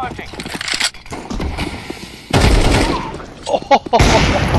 charging. Oh.